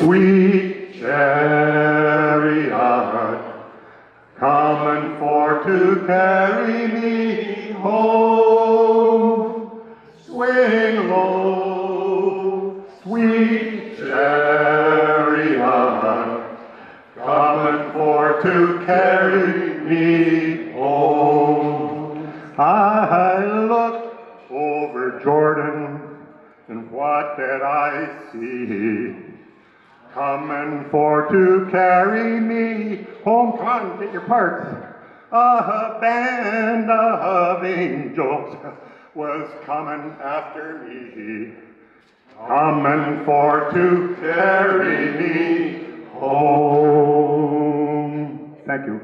Sweet chariot, coming for to carry me home. Swing low, sweet chariot, coming for to carry me home. I looked over Jordan, and what did I see? Coming for to carry me home. Come on, get your parts. A band of angels was coming after me. Coming for to carry me home. Thank you.